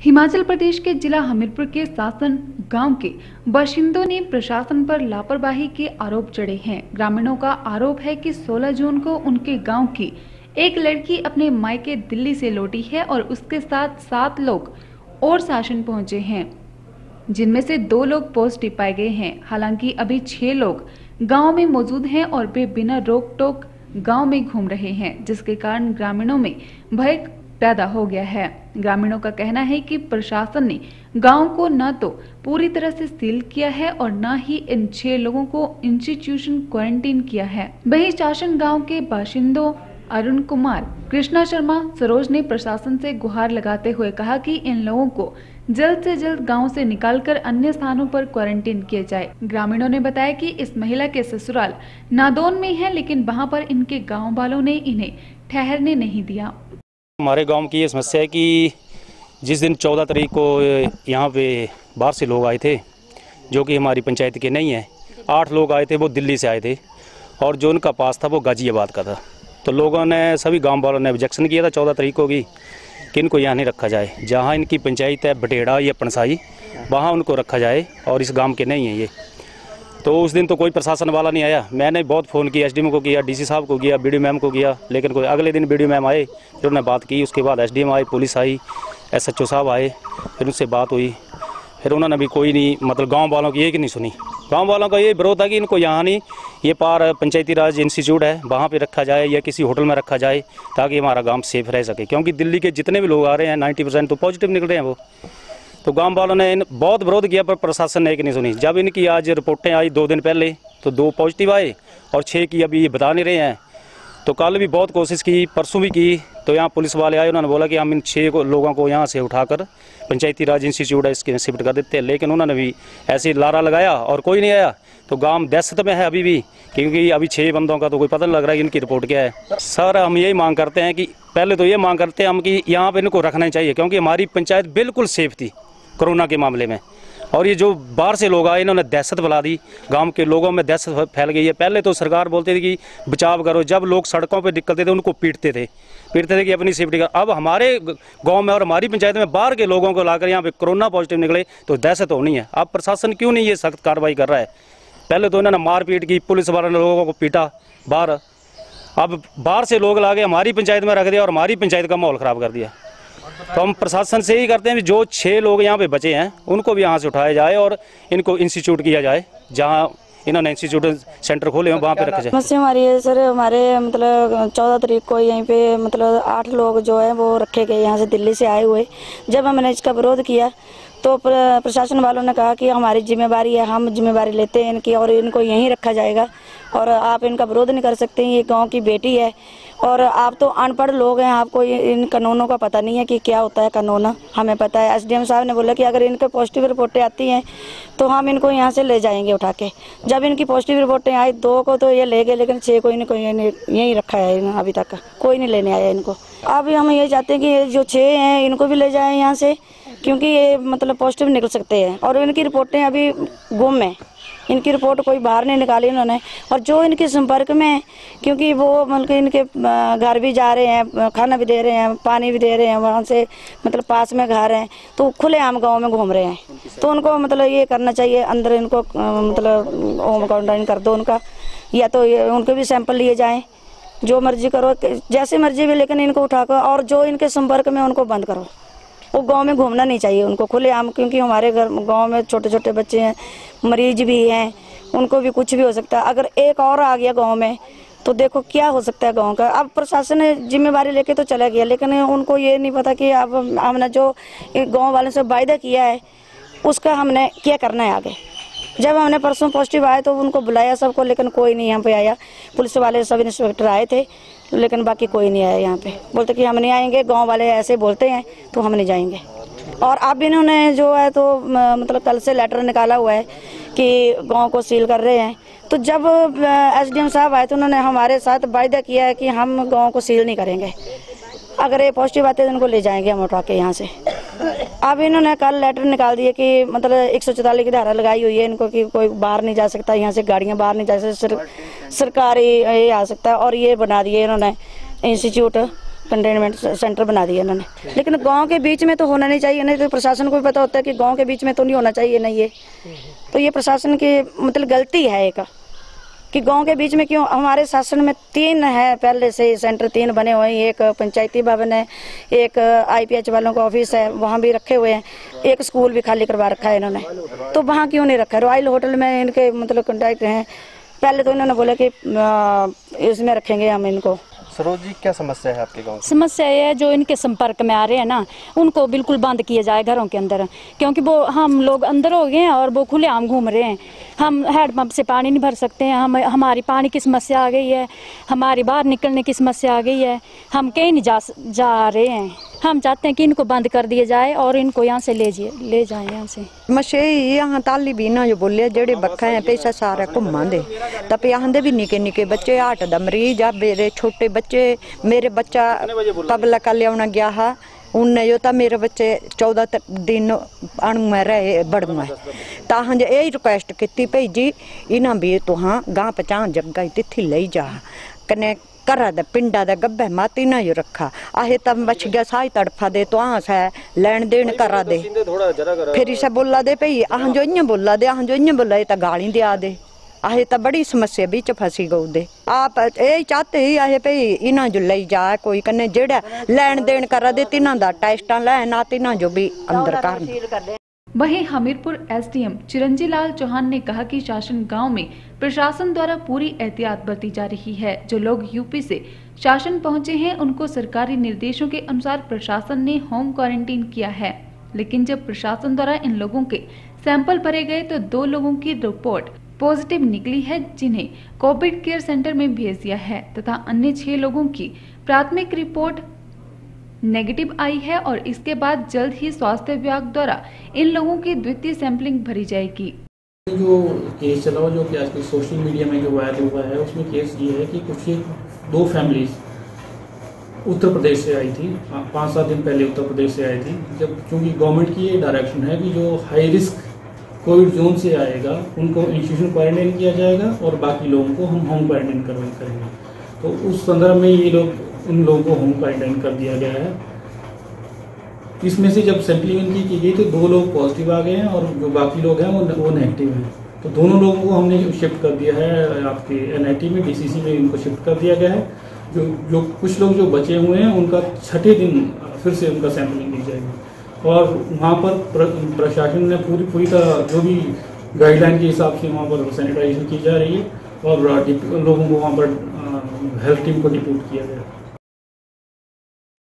हिमाचल प्रदेश के जिला हमीरपुर के शासन गाँव के बाशिंदों ने प्रशासन पर लापरवाही के आरोप चढ़े हैं। ग्रामीणों का आरोप है कि 16 जून को उनके गाँव की एक लड़की अपने मायके दिल्ली से लौटी है और उसके साथ सात लोग और शासन पहुँचे हैं, जिनमें से दो लोग पॉजिटिव पाए गए हैं। हालाँकि अभी छह लोग गाँव में मौजूद हैं और वे बिना रोक टोक गाँव में घूम रहे हैं, जिसके कारण ग्रामीणों में भय पैदा हो गया है। ग्रामीणों का कहना है कि प्रशासन ने गाँव को न तो पूरी तरह से सील किया है और न ही इन छह लोगों को इंस्टीट्यूशन क्वारंटीन किया है। वही शासन गाँव के बाशिंदों अरुण कुमार, कृष्णा शर्मा, सरोज ने प्रशासन से गुहार लगाते हुए कहा कि इन लोगों को जल्द से जल्द गाँव से निकालकर अन्य स्थानों पर क्वारंटीन किया जाए। ग्रामीणों ने बताया कि इस महिला के ससुराल नादौन में है, लेकिन वहाँ पर इनके गाँव वालों ने इन्हें ठहरने नहीं दिया। हमारे गाँव की ये समस्या है कि जिस दिन चौदह तारीख को यहाँ पे बाहर से लोग आए थे, जो कि हमारी पंचायत के नहीं हैं, आठ लोग आए थे, वो दिल्ली से आए थे, और जो उनका पास था, वो गाजियाबाद का था। तो लोगों ने, सभी गाँव वालों ने ऑब्जेक्शन किया था चौदह तारीख को भी कि इनको यहाँ नहीं रखा जाए। जहाँ इनकी पंचायत है, बटेड़ा या पनसाई, वहाँ उनको रखा जाए, और इस गाँव के नहीं हैं ये। तो उस दिन तो कोई प्रशासन वाला नहीं आया। मैंने बहुत फ़ोन किया, एसडीएम को किया, डीसी साहब को किया बीडीओ मैम को किया, लेकिन कोई अगले दिन बीडीओ मैम आए, फिर उन्होंने बात की, उसके बाद एसडीएम आए, पुलिस आई, एसएचओ साहब आए, फिर उनसे बात हुई। फिर उन्होंने भी कोई नहीं मतलब गाँव वालों की एक नहीं सुनी। गाँव वालों का ये विरोध है कि इनको यहाँ नहीं, ये पार पंचायती राज इंस्टीट्यूट है, वहाँ पे रखा जाए या किसी होटल में रखा जाए, ताकि हमारा गाँव सेफ़ रह सके। क्योंकि दिल्ली के जितने भी लोग आ रहे हैं, नाइन्टी परसेंट तो पॉजिटिव निकल रहे हैं वो। तो गाँव वालों ने इन बहुत विरोध किया, पर प्रशासन ने एक नहीं सुनी। जब इनकी आज रिपोर्टें आई दो दिन पहले तो दो पॉजिटिव आए और छः की अभी ये बता नहीं रहे हैं। तो कल भी बहुत कोशिश की, परसों भी की। तो यहाँ पुलिस वाले आए, उन्होंने बोला कि हम इन छः को लोगों को यहाँ से उठाकर पंचायती राज इंस्टीट्यूट है, इसके शिफ्ट कर देते हैं। लेकिन उन्होंने भी ऐसे लारा लगाया और कोई नहीं आया। तो गाँव दहशत में है अभी भी, क्योंकि अभी छः बंदों का तो कोई पता नहीं लग रहा है इनकी रिपोर्ट क्या है। सर, हम यही मांग करते हैं कि पहले तो ये मांग करते हैं हम कि यहाँ पर इनको रखना चाहिए, क्योंकि हमारी पंचायत बिल्कुल सेफ़ थी। कोरोना के मामले में। और ये जो बाहर से लोग आए, इन्होंने दहशत फैला दी। गाँव के लोगों में दहशत फैल गई है। पहले तो सरकार बोलती थी कि बचाव करो। जब लोग सड़कों पर निकलते थे, उनको पीटते थे। पीटते थे कि अपनी सेफ्टी कर अब हमारे गाँव में और हमारी पंचायत में बाहर के लोगों को लाकर यहाँ पे कोरोना पॉजिटिव निकले तो दहशत होनी है। अब प्रशासन क्यों नहीं ये सख्त कार्रवाई कर रहा है? पहले तो इन्होंने मारपीट की, पुलिस वालों ने लोगों को पीटा बाहर। अब बाहर से लोग ला हमारी पंचायत में रख दिया और हमारी पंचायत का माहौल ख़राब कर दिया। तो हम प्रशासन से ही करते हैं जो छः लोग यहाँ पे बचे हैं, उनको भी यहाँ से उठाया जाए और इनको इंस्टीट्यूट किया जाए, जहाँ इन्होंने इंस्टीट्यूट सेंटर खोले हैं, वहाँ पे रखे जाए। समस्या हमारी है सर, हमारे मतलब चौदह तारीख को यहीं पे मतलब आठ लोग जो है, वो रखे गए यहाँ से दिल्ली से आए हुए। जब हमने इसका विरोध किया तो प्रशासन वालों ने कहा कि हमारी जिम्मेवारी है, हम जिम्मेवारी लेते हैं इनकी और इनको यहीं रखा जाएगा और आप इनका विरोध नहीं कर सकते, ये गाँव की बेटी है। और आप तो अनपढ़ लोग हैं, आपको इन कानूनों का पता नहीं है कि क्या होता है कानून। हमें पता है, एसडीएम साहब ने बोला कि अगर इनके पॉजिटिव रिपोर्टें आती हैं तो हम इनको यहाँ से ले जाएँगे उठा के। जब इनकी पॉजिटिव रिपोर्टें आई, दो को तो ये ले गए, लेकिन छः को इनको यहीं रखा है अभी तक। कोई नहीं लेने आया इनको। अब हम ये चाहते हैं कि ये जो छः हैं, इनको भी ले जाएँ यहाँ से, क्योंकि ये मतलब पॉजिटिव निकल सकते हैं। और इनकी रिपोर्टें अभी गुम है। इनकी रिपोर्ट कोई बाहर नहीं निकाली इन्होंने। और जो इनके संपर्क में क्योंकि वो मतलब इनके घर भी जा रहे हैं खाना भी दे रहे हैं, पानी भी दे रहे हैं, वहाँ से मतलब पास में घर हैं तो खुले आम गाँव में घूम रहे हैं। तो उनको मतलब ये करना चाहिए, अंदर इनको मतलब होम क्वारंटाइन कर दो उनका, या तो उनके भी सैंपल लिए जाएँ। जो मर्ज़ी करो, जैसे मर्ज़ी भी, लेकिन इनको उठाकर, और जो इनके संपर्क में उनको बंद करो। वो गाँव में घूमना नहीं चाहिए उनको, खुले आम, क्योंकि हमारे घर, गाँव में छोटे छोटे बच्चे हैं, मरीज़ भी हैं, उनको भी कुछ भी हो सकता है। अगर एक और आ गया गाँव में तो देखो क्या हो सकता है गाँव का। अब प्रशासन जिम्मेवारी लेके तो चला गया, लेकिन उनको ये नहीं पता कि अब हमने जो गाँव वालों से वायदा किया है, उसका हमने क्या करना है आगे। जब हमने परसों पॉजिटिव आए तो उनको बुलाया सबको, लेकिन कोई नहीं यहाँ पे आया। पुलिस वाले सब इंस्पेक्टर आए थे। लेकिन बाकी कोई नहीं आया यहाँ पे। बोलते कि हम नहीं आएँगे गाँव वाले ऐसे बोलते हैं तो हम नहीं जाएँगे। और अब इन्होंने जो है तो मतलब कल से लेटर निकाला हुआ है कि गाँव को सील कर रहे हैं। तो जब एसडीएम साहब आए तो उन्होंने हमारे साथ वायदा किया है कि हम गाँव को सील नहीं करेंगे। अगर ये पॉजिटिव आते हैं तो उनको ले जाएँगे हम उठा के यहाँ से। अब इन्होंने कल लेटर निकाल दिए कि मतलब एक की धारा लगाई हुई है इनको कि कोई बाहर नहीं जा सकता यहाँ से गाड़ियाँ बाहर नहीं जा सकती सर, सरकारी ये आ सकता है और ये बना दिए इन्होंने इंस्टीट्यूट कंटेनमेंट सेंटर बना दिया इन्होंने। लेकिन गाँव के बीच में तो होना नहीं चाहिए, नहीं तो प्रशासन को भी पता होता है कि गाँव के बीच में तो नहीं होना चाहिए, नहीं ये। तो ये प्रशासन की मतलब गलती है एक, कि गाँव के बीच में क्यों? हमारे शासन में तीन है, पहले से सेंटर तीन बने हुए हैं। एक पंचायती भवन है, एक आईपीएच वालों का ऑफ़िस है, वहाँ भी रखे हुए हैं। एक स्कूल भी खाली करवा रखा है इन्होंने। तो वहाँ क्यों नहीं रखा? रॉयल होटल में इनके मतलब कॉन्टैक्ट हैं। पहले तो इन्होंने बोला कि इसमें रखेंगे हम इनको। सरोज जी क्या समस्या है आपके गाँव समस्या ये है जो इनके संपर्क में आ रहे हैं ना उनको बिल्कुल बंद किया जाए घरों के अंदर। क्योंकि वो हम लोग अंदर हो गए हैं और वो खुले आम घूम रहे हैं। हम हैंडपम्प से पानी नहीं भर सकते हैं। हम हमारी पानी की समस्या आ गई है। हमारी बाहर निकलने की समस्या आ गई है। हम कहीं नहीं जा जा रहे हैं। हम चाहते हैं कि इनको बंद कर दिया जाए और इनको यहाँ से ले जाए ले जाए यहाँ से मशे यहाँ ताली भी ना जो बोले जेडे बखा है पैसा सारा घुमा दे तब यहाँ दे भी निके निके बच्चे हार्ट का मरीज आ मेरे छोटे बच्चे मेरे बच्चा तबला का लिया गया है उनने जो तो मेरे बच्चे चौदह दिन अणुए रहे बड़ुए तो हाँ यही रिक्वेस्ट की भाई जी इन्हें भी तुहाँ गांव पचान जगह तिथी ले जा कने ਘਰਾਂ ਦੇ ਪਿੰਡਾਂ ਦੇ ਗੱਭੇ ਮਾਤੀ ਨਾ ਹੀ ਰੱਖਾ। ਆਹੇ ਤਾਂ ਬਚ ਗਿਆ ਸਾਈ ਤੜਫਾ ਦੇ ਤਵਾਂਸ ਹੈ ਲੈਣ ਦੇਣ ਕਰਾ ਦੇ। ਫਿਰ ਇਸਾ ਬੋਲਾ ਦੇ ਭਈ ਆਹ ਜੋ ਇੰਜ ਬੋਲਾ ਦੇ ਆਹ ਜੋ ਇੰਜ ਬੋਲਾ ਇਹ ਤਾਂ ਗਾਲੀ ਦੇ ਆ ਦੇ। ਆਹੇ ਤਾਂ ਬੜੀ ਸਮੱਸਿਆ ਵਿੱਚ ਫਸੀ ਗਉਦੇ ਆਪ ਇਹ ਚਾਹਤੇ ਹੀ ਆਹੇ ਭਈ ਇਹਨਾਂ ਜੋ ਲਈ ਜਾ ਕੋਈ ਕੰਨੇ ਜਿਹੜਾ ਲੈਣ ਦੇਣ ਕਰਾ ਦੇ ਤਿਨਾਂ ਦਾ ਟੈਸਟਾਂ ਲੈਣ ਆ ਤਿਨਾਂ ਜੋ ਵੀ ਅੰਦਰ ਕਰਨ। वहीं हमीरपुर एसडीएम चिरंजी लाल चौहान ने कहा कि शासन गाँव में प्रशासन द्वारा पूरी एहतियात बरती जा रही है। जो लोग यूपी से शासन पहुँचे हैं, उनको सरकारी निर्देशों के अनुसार प्रशासन ने होम क्वारंटीन किया है। लेकिन जब प्रशासन द्वारा इन लोगों के सैंपल भरे गए तो दो लोगों की रिपोर्ट पॉजिटिव निकली है, जिन्हें कोविड केयर सेंटर में भेज दिया है, तथा अन्य छह लोगों की प्राथमिक रिपोर्ट नेगेटिव आई है और इसके बाद जल्द ही स्वास्थ्य विभाग द्वारा इन लोगों की द्वितीय सैंपलिंग भरी जाएगी। जो केस चला हुआ, जो कि आजकल सोशल मीडिया में जो वायरल हुआ है, उसमें केस ये है कि कुछ एक, दो फैमिलीज़ उत्तर प्रदेश से आई थी पाँच सात दिन पहले उत्तर प्रदेश से आई थी, जब चूँकि गवर्नमेंट की ये डायरेक्शन है कि जो हाई रिस्क कोविड जोन से आएगा, उनको इंस्टीट्यूशन क्वारंटाइन किया जाएगा और बाकी लोगों को हम होम क्वारंटाइन करेंगे। तो उस संदर्भ में ये लोग उन लोगों को होम क्वारंटाइन कर दिया गया है। इसमें से जब सैंपलिंग इनकी की गई तो दो लोग पॉजिटिव आ गए हैं और जो बाकी लोग हैं वो वो नेगेटिव हैं। तो दोनों लोगों को हमने शिफ्ट कर दिया है, आपके एनआईटी में डीसीसी में उनको शिफ्ट कर दिया गया है। जो जो कुछ लोग जो बचे हुए हैं, उनका छठे दिन फिर से उनका सैंपलिंग ली जाएगी। और वहाँ पर प्र- प्रशासन ने पूरी पूरी तरह जो भी गाइडलाइन के हिसाब से वहाँ पर सैनिटाइजेशन की जा रही है और लोगों को वहाँ पर हेल्थ टीम को डिप्यूट किया गया